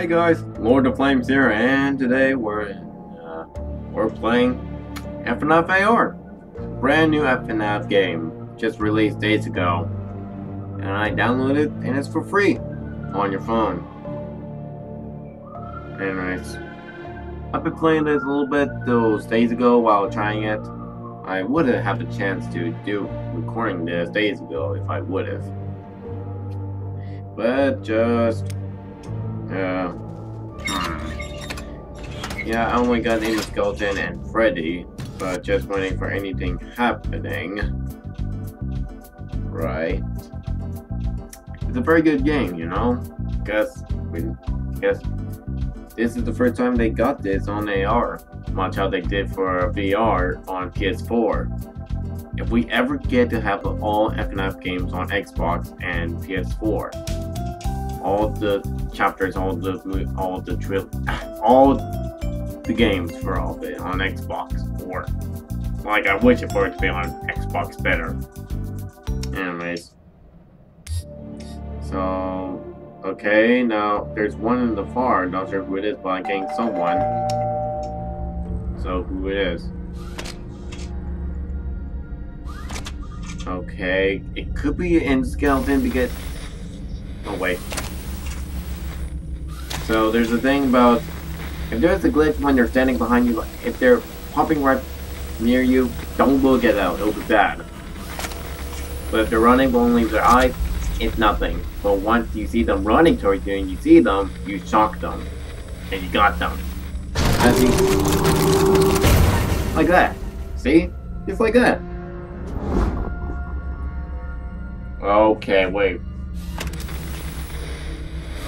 Hey guys, Lord of Flames here, and today we're in, uh, we're playing FNAF AR, brand new FNAF game, just released days ago, and I downloaded it, and it's for free on your phone. Anyways, I've been playing this a little bit those days ago while trying it. I would have had chance to do recording this days ago if I would have, but just yeah. Hmm. Yeah, I only got Amy Skeleton and Freddy, but just waiting for anything happening. Right. It's a very good game, you know? Guess we guess this is the first time they got this on AR. Much how they did for VR on PS4. If we ever get to have all FNAF games on Xbox and PS4, all the chapters, all the all the trip, all the games for all it on Xbox. Or like I wish it for it to be on Xbox better. Anyways, so okay, now there's one in the far. Not sure who it is, but I'm getting someone. So who it is? Okay, it could be in skeleton because. Oh wait. So there's a thing about if there's a glitch when they're standing behind you, if they're popping right near you, don't look at them, it'll be bad. But if they're running, won't leave their eyes, it's nothing. But once you see them running towards you and you see them, you shock them. And you got them. As you... Like that. See? Just like that. Okay, wait.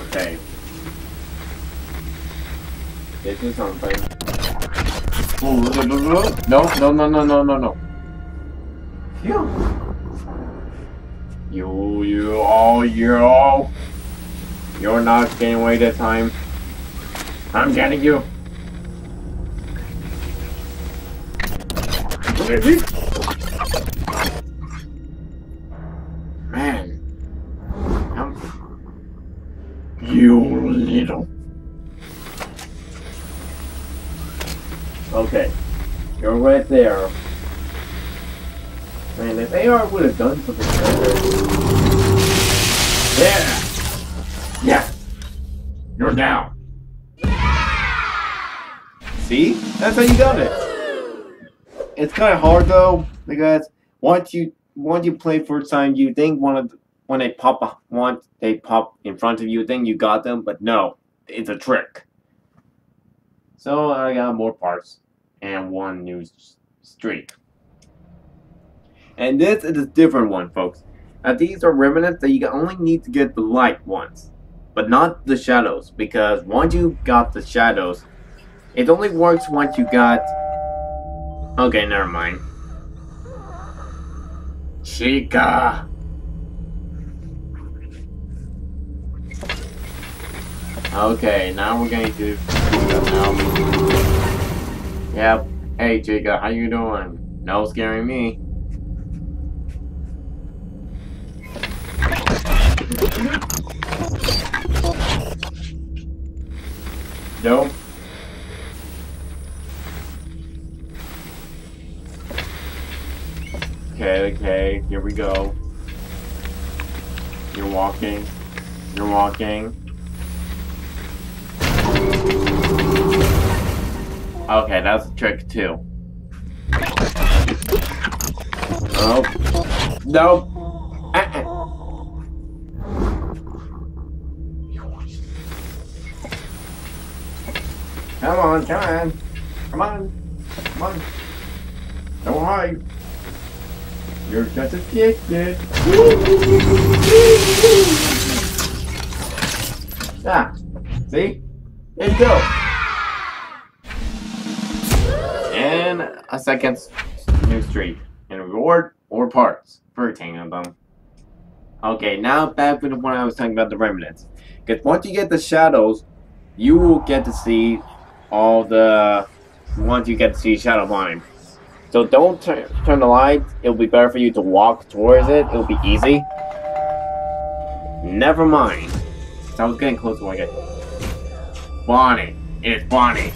Okay. Is something. Oh, no, no, no, no, no, no, no. You. You, you, oh, you. You're not getting away this time. I'm getting you. Man. You little. Okay. You're right there. Man, if AR would have done something better. Yeah! You're down. Yeah! See? That's how you got it. It's kind of hard though, because once you once you play first time, you think one of the, when they pop up, once they pop in front of you, think you got them, but no, it's a trick. So I got more parts and one new streak. And this is a different one, folks. Now these are remnants that you only need to get the light ones, but not the shadows, because once you got the shadows, it only works once you got... Okay, never mind. Chica! Okay, now we're going to... Now. Yep. Hey, Chica, how you doing? No scaring me. Nope. Okay, okay, here we go. You're walking. You're walking. Okay, that's a trick too. Nope. Nope. Uh -uh. Come on, come on. Come on. Come on. Don't hide. You're just a kid, kid. Ah. See? There you go. A second new streak and reward or parts for attaining them. Okay, now back to the one I was talking about the remnants. Because once you get the shadows, you will get to see all the once you get to see shadow line. So don't turn turn the lights. It'll be better for you to walk towards it. It'll be easy. Never mind. I was getting close to my guy. Bonnie. It's Bonnie.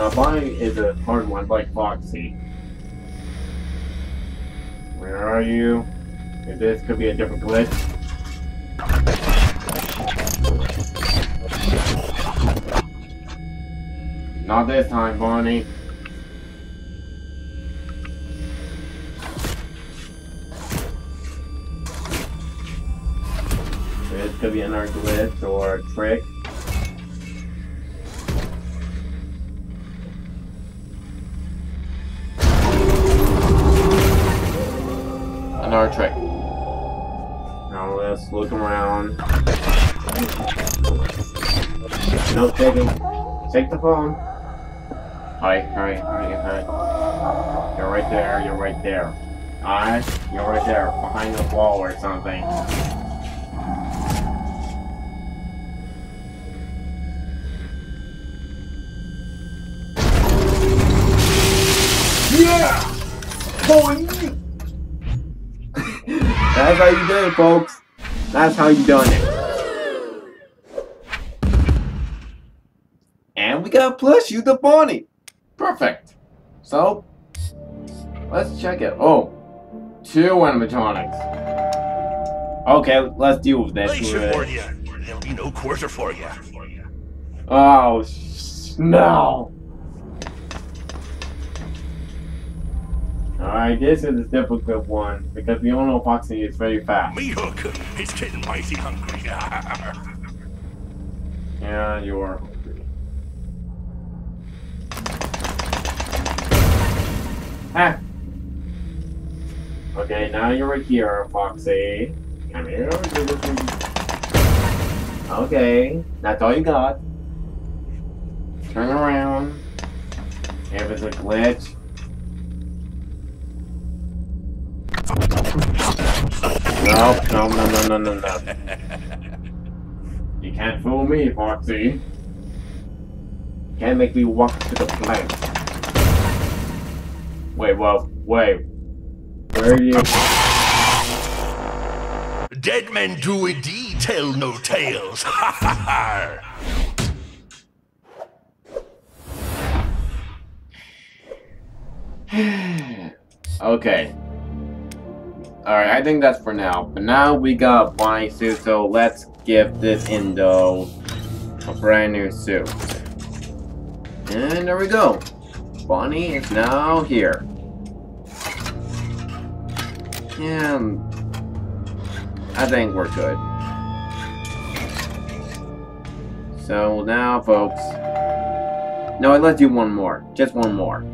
Now Bonnie is a hard one like Foxy. Where are you? If this could be a different glitch. Not this time, Bonnie. This could be another glitch or trick. Another trick. Now let's look around. No taking. Take the phone. Hi, hi, hi, hi. You're right there, you're right there. Alright, you're right there, behind the wall or something. Yeah! Boy! That's how you do it, folks. That's how you done it. And we got plus you the Bonnie. Perfect. So, let's check it. Oh, two animatronics. Okay, let's deal with this. Warn you, there'll be no quarter for you. Oh, no. Alright, this is a difficult one because we all know Foxy is very fast. Me hook is getting mighty hungry. Yeah, you are hungry. Ah! Okay, now you're right here, Foxy. Come here. Okay, that's all you got. Turn around. If it's a glitch. No, no, no, no, no, no, no. You can't fool me, Foxy. You can't make me walk to the plank. Wait, well, wait. Where are you? Dead men do indeed tell no tales. Ha ha ha! okay. Alright, I think that's for now. But now we got Bonnie suit, so let's give this Endo a brand new suit. And there we go. Bonnie is now here. And I think we're good. So now, folks. No, let's do one more. Just one more.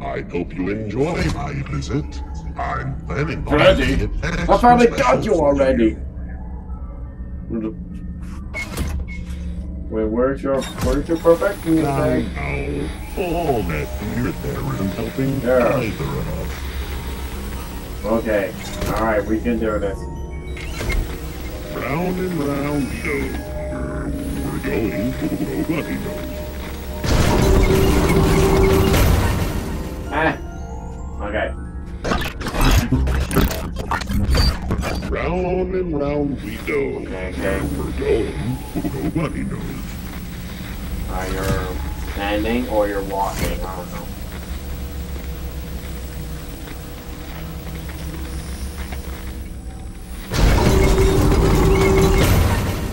I hope you enjoy my visit. I'm planning on Ready? it I extra probably special got you for already. Wait, where's your where's your perfect Now, music? now, all that here there isn't helping Yeah. either of us. Okay, all right, we can do this. Round and round we go. We're going, nobody knows. Ah, okay. Round and round we go. Where we're going, nobody knows. Uh, you're standing or you're walking. I don't know.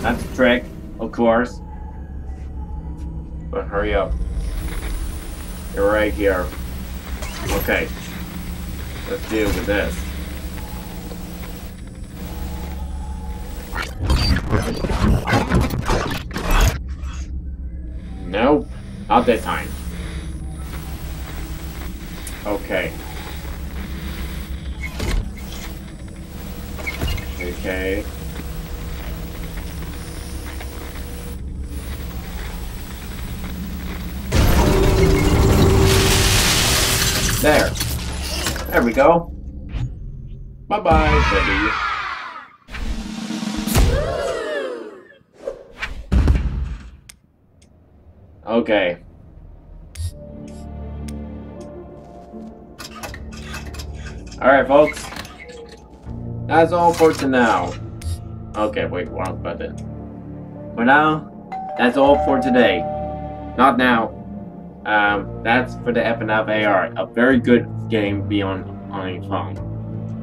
That's a trick, of course. But hurry up. You're right here. Okay. Let's deal with this. Nope. Not this time. Okay. Okay. There. There we go. Bye-bye, Debbie. Okay. Alright, folks. That's all for to now. Okay, wait, wrong button. For now, that's all for today. Not now. Um, that's for the FNAF AR. A very good game beyond on on your phone.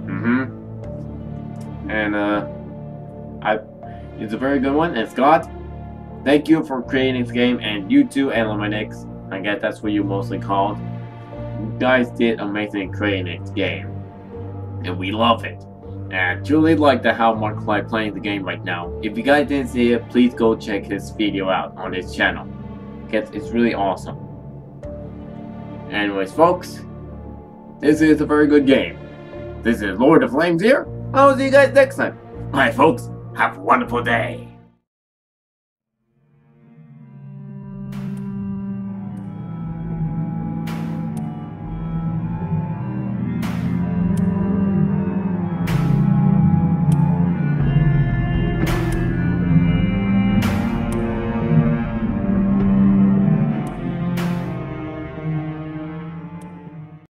Mm-hmm. And uh, I, it's a very good one. And Scott, thank you for creating this game, and you too, Eliminix. I guess that's what you mostly called. You guys did amazing creating this game, and we love it. And truly like the how Mark Clyde playing the game right now. If you guys didn't see it, please go check his video out on his channel. Because it's really awesome. Anyways, folks, this is a very good game. This is Lord of Flames here. I'll see you guys next time. Alright, folks, have a wonderful day.